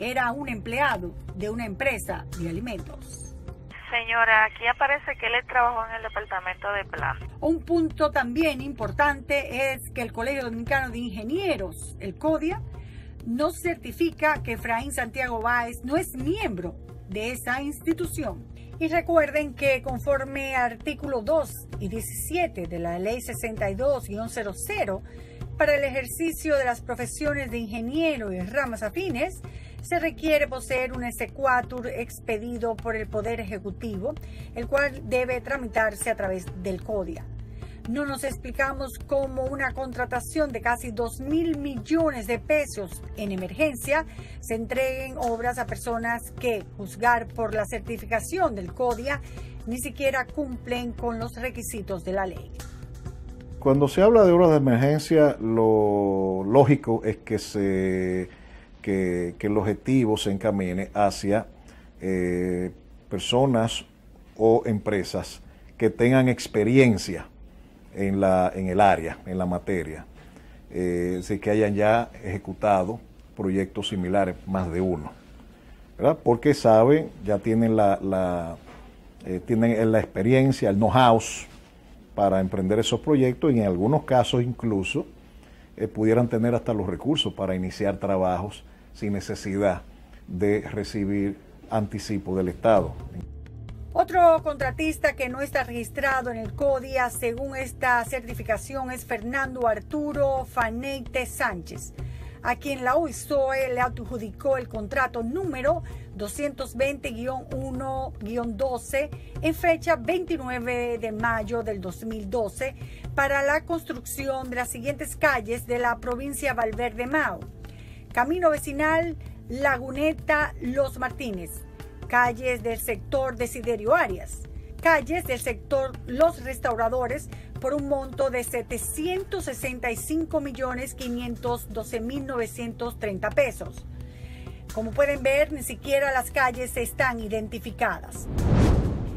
era un empleado de una empresa de alimentos. Señora, aquí aparece que él trabajó en el departamento de plaza. Un punto también importante es que el Colegio Dominicano de Ingenieros, el CODIA, no certifica que Efraín Santiago Báez no es miembro de esa institución. Y recuerden que conforme artículo 2 y 17 de la Ley 62-00, para el ejercicio de las profesiones de ingeniero y ramas afines, se requiere poseer un exequatur expedido por el Poder Ejecutivo, el cual debe tramitarse a través del CODIA. No nos explicamos cómo una contratación de casi 2 mil millones de pesos en emergencia se entreguen obras a personas que, juzgar por la certificación del CODIA, ni siquiera cumplen con los requisitos de la ley. Cuando se habla de obras de emergencia, lo lógico es que se que, el objetivo se encamine hacia eh, personas o empresas que tengan experiencia en, la, en el área, en la materia, eh, que hayan ya ejecutado proyectos similares, más de uno, ¿verdad? Porque saben, ya tienen la, la eh, tienen la experiencia, el know-how para emprender esos proyectos y en algunos casos incluso eh, pudieran tener hasta los recursos para iniciar trabajos sin necesidad de recibir anticipo del Estado. Otro contratista que no está registrado en el CODIA según esta certificación es Fernando Arturo Faneite Sánchez, a quien la UISOE le adjudicó el contrato número 220-1-12 en fecha 29 de mayo del 2012 para la construcción de las siguientes calles de la provincia Valverde Mao. Camino Vecinal, Laguneta, Los Martínez, calles del sector Desiderio Arias, calles del sector Los Restauradores por un monto de 765 millones 512 mil 930 pesos. Como pueden ver, ni siquiera las calles están identificadas.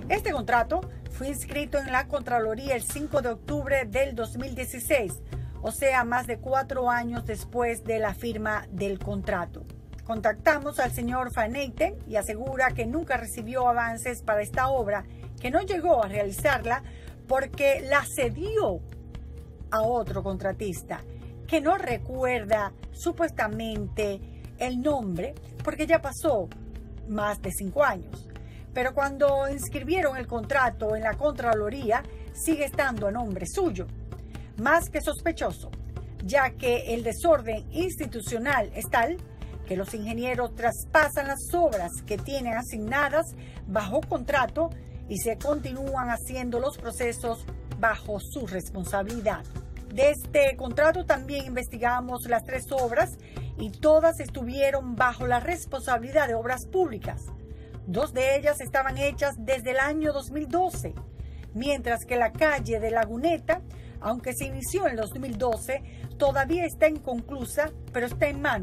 Este contrato fue inscrito en la Contraloría el 5 de octubre del 2016, o sea, más de cuatro años después de la firma del contrato. Contactamos al señor Faneite y asegura que nunca recibió avances para esta obra, que no llegó a realizarla porque la cedió a otro contratista, que no recuerda supuestamente el nombre porque ya pasó más de cinco años. Pero cuando inscribieron el contrato en la Contraloría, sigue estando a nombre suyo. Más que sospechoso, ya que el desorden institucional es tal que los ingenieros traspasan las obras que tienen asignadas bajo contrato y se continúan haciendo los procesos bajo su responsabilidad. De este contrato también investigamos las tres obras y todas estuvieron bajo la responsabilidad de obras públicas. Dos de ellas estaban hechas desde el año 2012, mientras que la calle de Laguneta, aunque se inició en 2012, todavía está inconclusa, pero está en manos